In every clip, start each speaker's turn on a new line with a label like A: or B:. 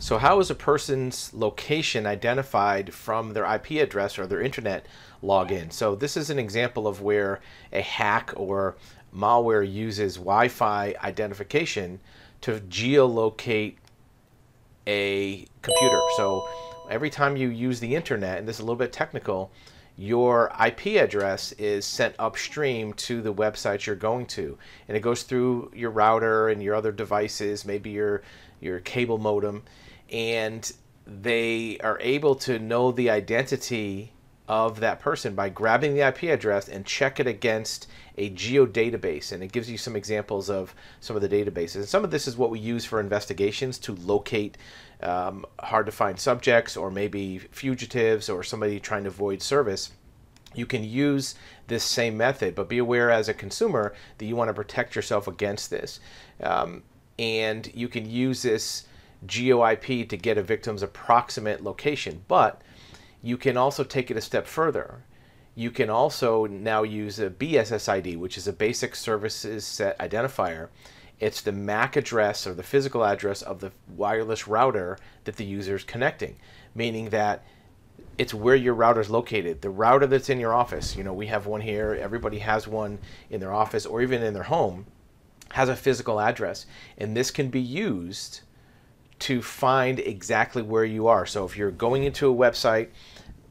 A: So how is a person's location identified from their IP address or their internet login? So this is an example of where a hack or malware uses Wi-Fi identification to geolocate a computer. So every time you use the internet, and this is a little bit technical, your IP address is sent upstream to the website you're going to. And it goes through your router and your other devices, maybe your, your cable modem, and they are able to know the identity of that person by grabbing the IP address and check it against a geo database. And it gives you some examples of some of the databases. And some of this is what we use for investigations to locate um, hard to find subjects or maybe fugitives or somebody trying to avoid service. You can use this same method, but be aware as a consumer that you want to protect yourself against this. Um, and you can use this GeoIP to get a victim's approximate location. But you can also take it a step further. You can also now use a BSSID, which is a basic services set identifier. It's the MAC address or the physical address of the wireless router that the user is connecting, meaning that it's where your router is located. The router that's in your office, you know, we have one here, everybody has one in their office or even in their home, has a physical address. And this can be used to find exactly where you are. So if you're going into a website,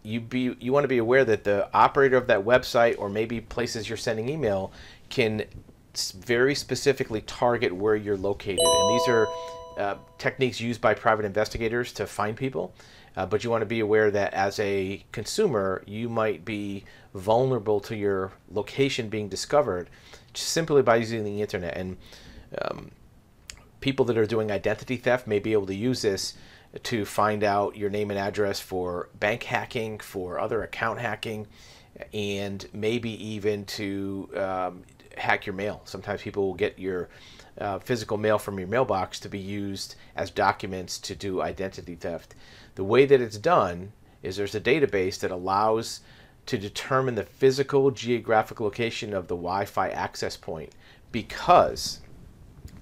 A: you be you want to be aware that the operator of that website or maybe places you're sending email can very specifically target where you're located. And these are uh, techniques used by private investigators to find people. Uh, but you want to be aware that as a consumer, you might be vulnerable to your location being discovered just simply by using the internet. And um, people that are doing identity theft may be able to use this to find out your name and address for bank hacking, for other account hacking, and maybe even to um, hack your mail. Sometimes people will get your uh, physical mail from your mailbox to be used as documents to do identity theft. The way that it's done is there's a database that allows to determine the physical geographic location of the Wi-Fi access point because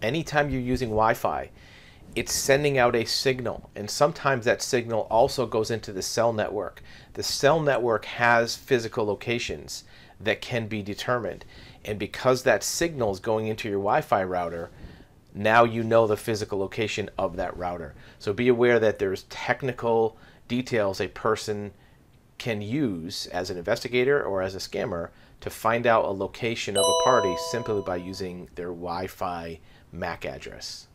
A: anytime you're using Wi-Fi, it's sending out a signal, and sometimes that signal also goes into the cell network. The cell network has physical locations that can be determined, and because that signal is going into your Wi-Fi router, now you know the physical location of that router. So be aware that there's technical details a person can use as an investigator or as a scammer to find out a location of a party simply by using their Wi-Fi MAC address.